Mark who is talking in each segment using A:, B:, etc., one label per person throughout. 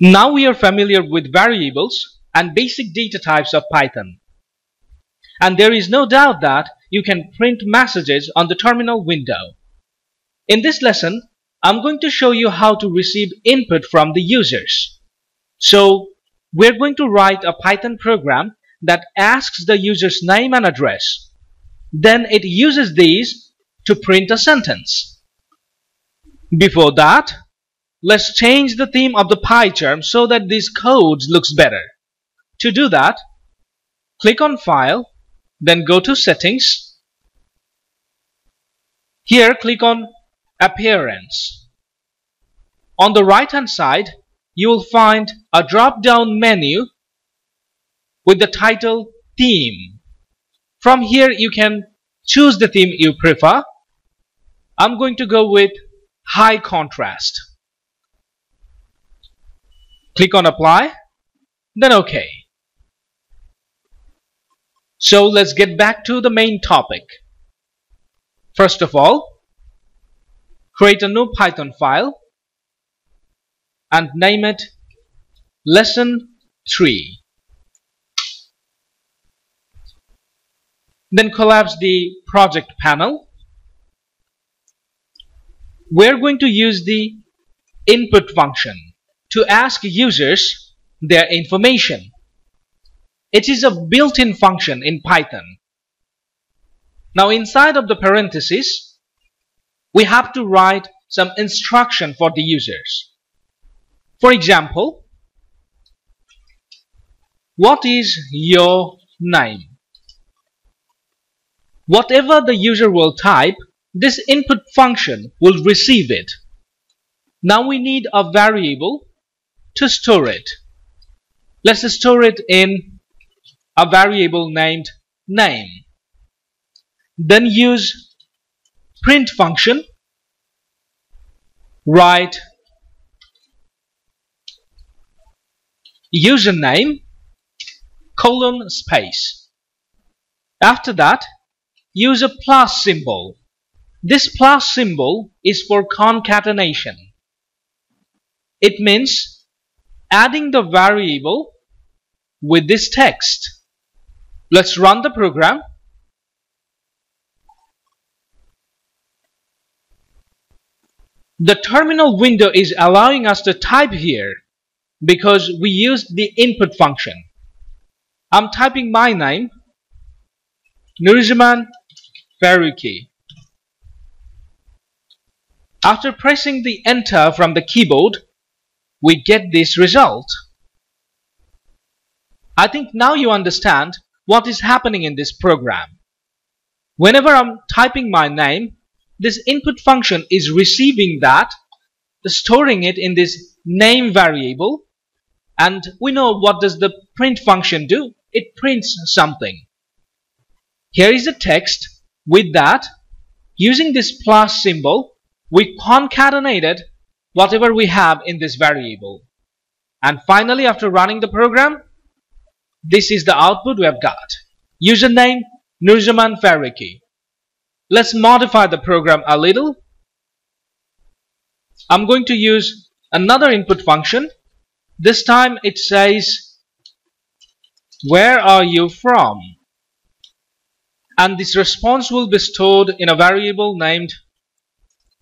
A: Now we are familiar with variables and basic data types of Python. And there is no doubt that you can print messages on the terminal window. In this lesson, I'm going to show you how to receive input from the users. So, we're going to write a Python program that asks the user's name and address. Then it uses these to print a sentence. Before that, let's change the theme of the PyCharm so that this code looks better. To do that, click on File, then go to Settings. Here click on Appearance. On the right hand side, you will find a drop-down menu with the title Theme. From here you can choose the theme you prefer. I'm going to go with High Contrast. Click on Apply, then OK. So let's get back to the main topic. First of all, create a new Python file and name it lesson 3 then collapse the project panel we're going to use the input function to ask users their information it is a built-in function in Python now inside of the parentheses we have to write some instruction for the users for example, what is your name? Whatever the user will type, this input function will receive it. Now we need a variable to store it. Let's store it in a variable named name. Then use print function, write username colon space. After that, use a plus symbol. This plus symbol is for concatenation. It means adding the variable with this text. Let's run the program. The terminal window is allowing us to type here because we used the input function. I'm typing my name, Nuruzzaman Faruqui. After pressing the enter from the keyboard, we get this result. I think now you understand what is happening in this program. Whenever I'm typing my name, this input function is receiving that, storing it in this name variable, and we know what does the print function do? It prints something. Here is the text. With that, using this plus symbol, we concatenated whatever we have in this variable. And finally, after running the program, this is the output we have got. Username Nuruzzaman Faruqui. Let's modify the program a little. I'm going to use another input function this time it says, Where are you from? And this response will be stored in a variable named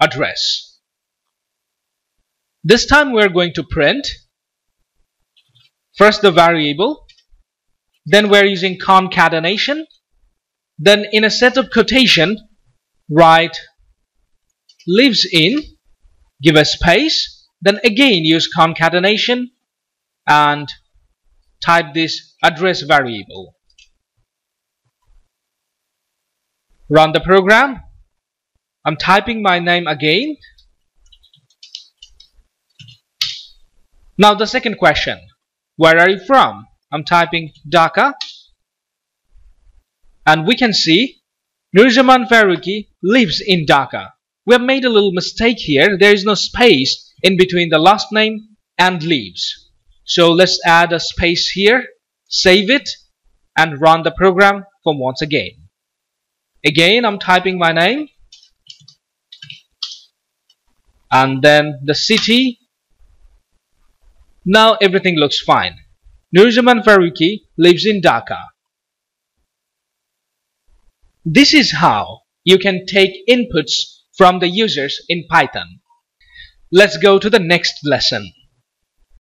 A: address. This time we're going to print first the variable, then we're using concatenation, then in a set of quotation, write lives in, give a space, then again use concatenation, and type this address variable. Run the program. I'm typing my name again. Now the second question. Where are you from? I'm typing Dhaka. And we can see Nuruzzaman Faruqui lives in Dhaka. We have made a little mistake here. There is no space in between the last name and lives. So let's add a space here, save it, and run the program from once again. Again, I'm typing my name, and then the city, Now everything looks fine. Nuruzzaman Faruqui lives in Dhaka. This is how you can take inputs from the users in Python. Let's go to the next lesson.